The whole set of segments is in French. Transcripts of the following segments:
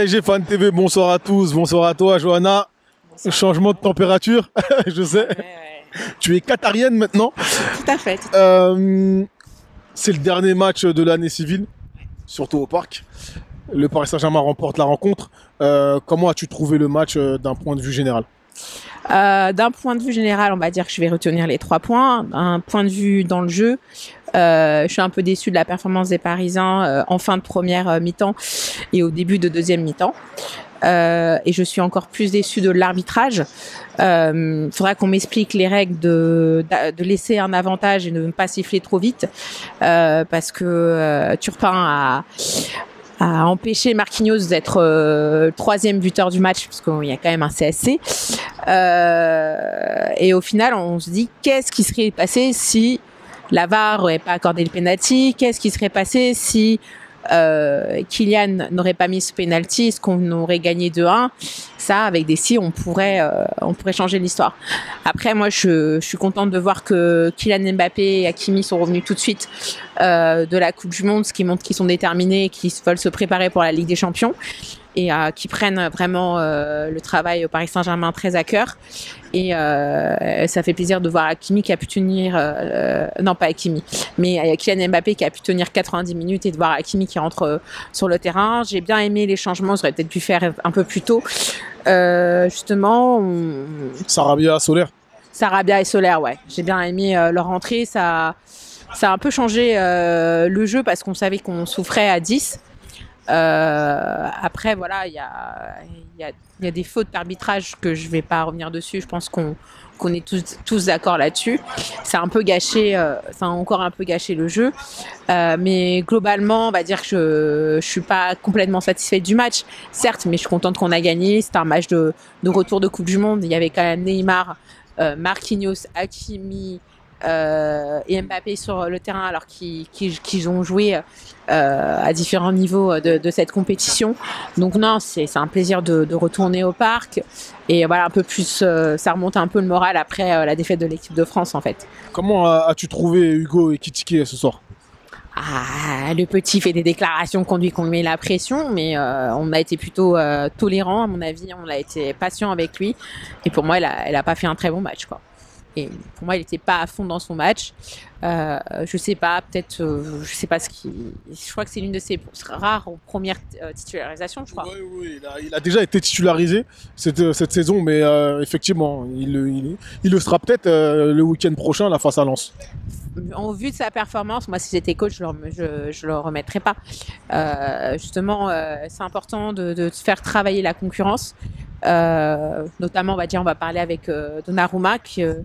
PSG Fan TV, bonsoir à tous, bonsoir à toi Johanna. Changement de température, je sais. Tu es qatarienne maintenant. Tout à fait. Euh, c'est le dernier match de l'année civile, surtout au parc. Le Paris Saint-Germain remporte la rencontre. Euh, comment as-tu trouvé le match euh, d'un point de vue général? Euh, D'un point de vue général, on va dire que je vais retenir les trois points. D'un point de vue dans le jeu, euh, je suis un peu déçue de la performance des Parisiens euh, en fin de première mi-temps et au début de deuxième mi-temps. Et je suis encore plus déçue de l'arbitrage. Il faudra qu'on m'explique les règles de, de laisser un avantage et de ne pas siffler trop vite, parce que Turpin a, a empêché Marquinhos d'être euh, troisième buteur du match, parce qu'il y a quand même un CSC. Euh, et au final, on se dit qu'est-ce qui serait passé si la VAR n'aurait pas accordé le penalty? Qu'est-ce qui serait passé si euh, Kylian n'aurait pas mis ce penalty? Est-ce qu'on aurait gagné 2-1 Ça, avec des si, on pourrait, euh, on pourrait changer l'histoire. Après, moi, je, je suis contente de voir que Kylian Mbappé et Hakimi sont revenus tout de suite de la Coupe du Monde, ce qui montre qu'ils sont déterminés, qu'ils veulent se préparer pour la Ligue des Champions et euh, qui prennent vraiment euh, le travail au Paris Saint-Germain très à cœur. Et euh, ça fait plaisir de voir Hakimi qui a pu tenir, euh, non pas Hakimi, mais euh, Kylian Mbappé qui a pu tenir 90 minutes et de voir Hakimi qui rentre euh, sur le terrain. J'ai bien aimé les changements, j'aurais peut-être pu faire un peu plus tôt. Euh, justement, on, Sarabia, Solaire. Sarabia et Solaire, ouais. J'ai bien aimé euh, leur entrée. Ça, ça a un peu changé euh, le jeu parce qu'on savait qu'on souffrait à 10. Euh, après, voilà, il y a, y, a, y a des fautes d'arbitrage que je vais pas revenir dessus. Je pense qu'on qu'on est tous, tous d'accord là-dessus. C'est un peu gâché, euh, enfin encore un peu gâché le jeu. Euh, mais globalement, on va dire que je, je suis pas complètement satisfaite du match. Certes, mais je suis contente qu'on a gagné. C'était un match de, de retour de Coupe du Monde. Il y avait quand même Neymar, euh, Marquinhos, Hakimi et Mbappé sur le terrain alors qu'ils ont joué euh, à différents niveaux de, de cette compétition. Donc non, c'est un plaisir de, de retourner au parc et voilà un peu plus, euh, ça remonte un peu le moral après euh, la défaite de l'équipe de France en fait. Comment as-tu trouvé Hugo et Kitike ce soir? Ah, le petit fait des déclarations qu'on lui qu'on lui met la pression, mais euh, on a été plutôt euh, tolérant à mon avis, on a été patient avec lui et pour moi elle a, elle a pas fait un très bon match quoi. Et pour moi, il n'était pas à fond dans son match. Euh, je sais pas, peut-être, euh, je sais pas ce qui. Je crois que c'est l'une de ses rares premières euh, titularisations, je crois. Oui, oui, il a, il a déjà été titularisé cette, cette saison, mais euh, effectivement, il, le- il, il le sera peut-être euh, le week-end prochain, la face à Lens. En vue de sa performance, moi, si j'étais coach, je rem- je, je le remettrais pas. Euh, justement, euh, c'est important de, de faire travailler la concurrence. Euh, notamment, on va dire, on va parler avec euh, Donnarumma qui, euh,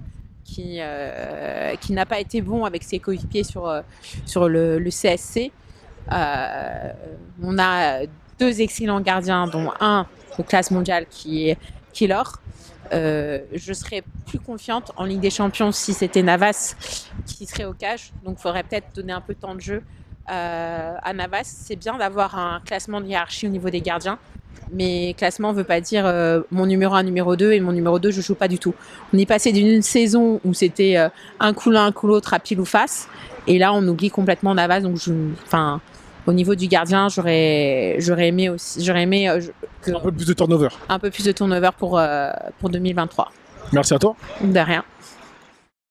qui, euh, qui n'a pas été bon avec ses coéquipiers sur, euh, sur le, CSC. Euh, on a deux excellents gardiens, dont un de classe mondiale qui est Killor. Euh, je serais plus confiante en Ligue des Champions si c'était Navas qui serait au cage. Donc, il faudrait peut-être donner un peu de temps de jeu à Navas. C'est bien d'avoir un classement de hiérarchie au niveau des gardiens. Mais classement ne veut pas dire euh, mon numéro 1, numéro 2 et mon numéro 2, je joue pas du tout. On est passé d'une saison où c'était euh, un coup l'un, un coup l'autre, à pile ou face. Et là, on oublie complètement Navas. Donc, je, enfin, au niveau du gardien, j'aurais, j'aurais aimé aussi, j'aurais aimé euh, que, Un peu plus de turnover. un peu plus de turnover pour, pour 2023. Merci à toi. De rien.